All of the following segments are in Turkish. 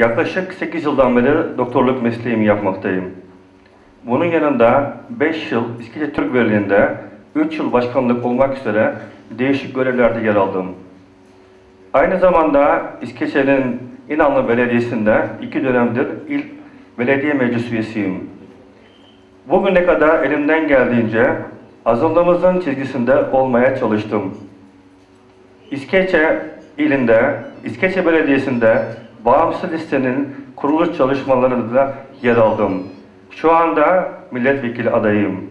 Yaklaşık 8 yıldan beri doktorluk mesleğimi yapmaktayım. Bunun yanında 5 yıl İskele Türk Birliği'nde, 3 yıl başkanlık olmak üzere değişik görevlerde yer aldım. Aynı zamanda İskeçe'nin İnanlı Belediyesi'nde iki dönemdir il belediye meclis üyesiyim. Bugüne kadar elimden geldiğince azınlığımızın çizgisinde olmaya çalıştım. İskeçe ilinde, İskeçe Belediyesi'nde bağımsız listenin kuruluş çalışmalarında yer aldım. Şu anda milletvekili adayım.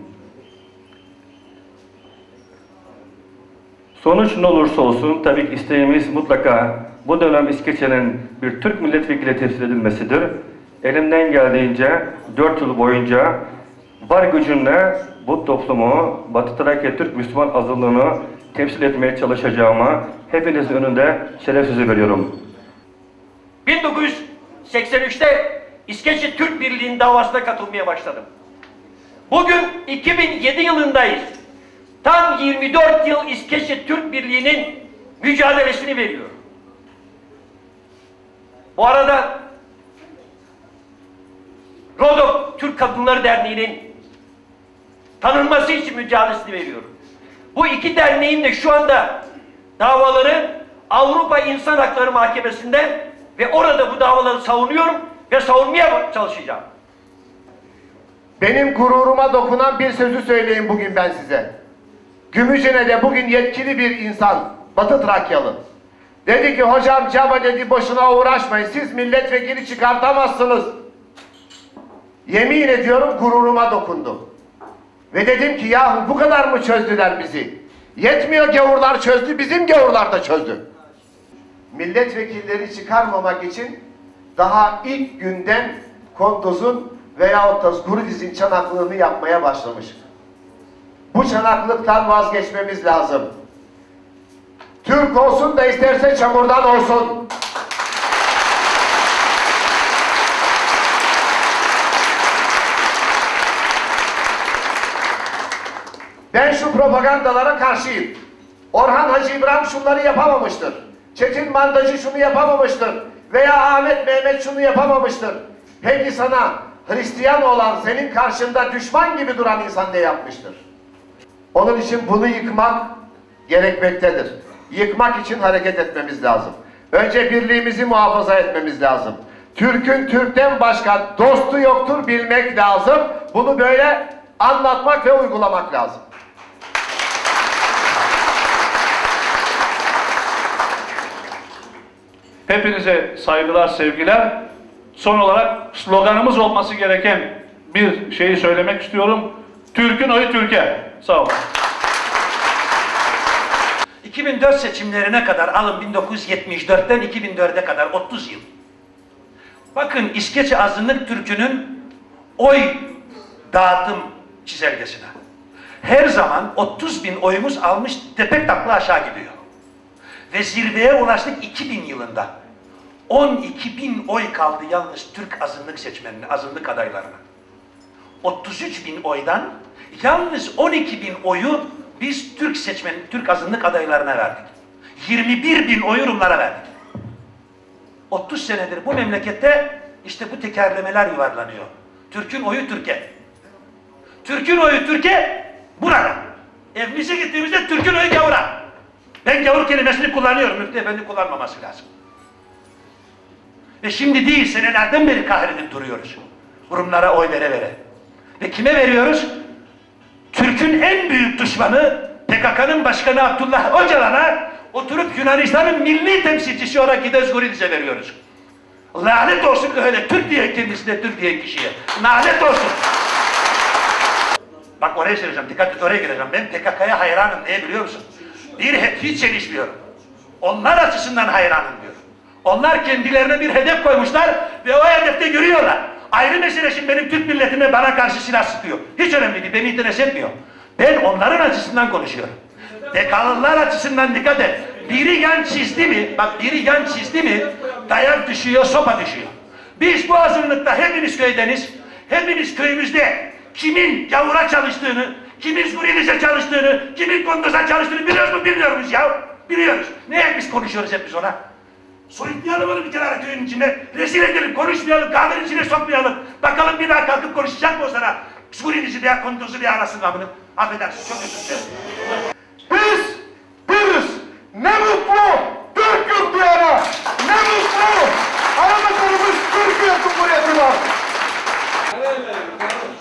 Sonuç ne olursa olsun tabii ki isteğimiz mutlaka bu dönem İskeçe'nin bir Türk milletvekili temsil edilmesidir. Elimden geldiğince 4 yıl boyunca var gücümle bu toplumu, Batı Trakya Türk Müslüman azınlığını temsil etmeye çalışacağıma hepinizin önünde şeref sözü veriyorum. 1983'te İskeçe Türk Birliği'nin davasına katılmaya başladım. Bugün 2007 yılındayız. Tam 24 yıl İskeçe Türk Birliği'nin mücadelesini veriyor. Bu arada Rodok Türk Kadınları Derneği'nin tanınması için mücadelesini veriyorum. Bu iki derneğin de şu anda davaları Avrupa İnsan Hakları Mahkemesi'nde ve orada bu davaları savunuyorum ve savunmaya çalışacağım. Benim gururuma dokunan bir sözü söyleyeyim bugün ben size. Gümüşhane'de bugün yetkili bir insan, Batı Trakyalı. Dedi ki hocam caba dedi boşuna uğraşmayın siz milletvekili çıkartamazsınız. Yemin ediyorum gururuma dokundu. Ve dedim ki yahu bu kadar mı çözdüler bizi? Yetmiyor gavurlar çözdü bizim gavurlar da çözdü. Milletvekilleri çıkarmamak için daha ilk günden Kontoz'un veyahut da Guridiz'in çanaklığını yapmaya başlamış. Bu çanaklıktan vazgeçmemiz lazım. Türk olsun da isterse çamurdan olsun. Ben şu propagandalara karşıyım. Orhan Hacı İbrahim şunları yapamamıştır. Çetin Mandacı şunu yapamamıştır. Veya Ahmet Mehmet şunu yapamamıştır. Peki sana Hristiyan olan senin karşında düşman gibi duran insan ne yapmıştır? Onun için bunu yıkmak gerekmektedir. Yıkmak için hareket etmemiz lazım. Önce birliğimizi muhafaza etmemiz lazım. Türk'ün Türk'ten başka dostu yoktur bilmek lazım. Bunu böyle anlatmak ve uygulamak lazım. Hepinize saygılar, sevgiler. Son olarak sloganımız olması gereken bir şeyi söylemek istiyorum. Türk'ün oyu Türkiye. Sağ olun. 2004 seçimlerine kadar alın 1974'ten 2004'e kadar 30 yıl. Bakın İskeçe Azınlık Türk'ünün oy dağıtım çizelgesine. Her zaman 30 bin oyumuz almış tepek takla aşağı gidiyor. Ve zirveye ulaştık 2000 yılında. 12 bin oy kaldı yalnız Türk azınlık seçmenine, azınlık adaylarına. 33 bin oydan yalnız 12 bin oyu biz Türk seçmen, Türk azınlık adaylarına verdik. 21 bin oyu Rumlara verdik. 30 senedir bu memlekette işte bu tekerlemeler yuvarlanıyor. Türk'ün oyu Türkiye. Türk'ün oyu Türkiye burada. Evimize gittiğimizde Türk'ün oyu gavura. Ben gavur kelimesini kullanıyorum. Müftü Efendi kullanmaması lazım. Ve şimdi değil senelerden beri kahredip duruyoruz. Rumlara oy vere vere. Ve kime veriyoruz? Türk'ün en büyük düşmanı PKK'nın başkanı Abdullah Öcalan'a oturup Yunanistan'ın milli temsilcisi olarak Gidez Guridiz'e veriyoruz. Lanet olsun öyle Türk diye kendisine Türk diye kişiye. Lanet olsun. Bak oraya söyleyeceğim. Dikkat et oraya gireceğim. Ben PKK'ya hayranım. Niye biliyor musun? Bir hiç çelişmiyorum. Onlar açısından hayranım diyor. Onlar kendilerine bir hedef koymuşlar ve o hedefte yürüyorlar. Ayrı mesele şimdi benim Türk milletime bana karşı silah sıkıyor. Hiç önemli değil. Beni itiraz etmiyor. Ben onların açısından konuşuyorum. Dekalılar açısından dikkat et. Biri yan çizdi mi, bak biri yan çizdi mi dayak düşüyor, sopa düşüyor. Biz bu azınlıkta hepimiz köydeniz, hepimiz köyümüzde kimin gavura çalıştığını, Kimin Suriyeli'se çalıştığını, kimin Kongos'a çalıştığını biliyoruz mu? Bilmiyoruz ya. Biliyoruz. Neye biz konuşuyoruz hep biz ona? Soyutlayalım onu bir kenara köyün içinde. Rezil edelim, konuşmayalım, kahvenin içine sokmayalım. Bakalım bir daha kalkıp konuşacak mı o sana? Suriyeli'si veya Kongos'u veya anasının amını. Affedersin, çok özür dilerim. Biz, biriz. Ne mutlu Türk yurtdiyana, ne mutlu Anadolu'muz Türkiye Cumhuriyeti var. Evet, evet.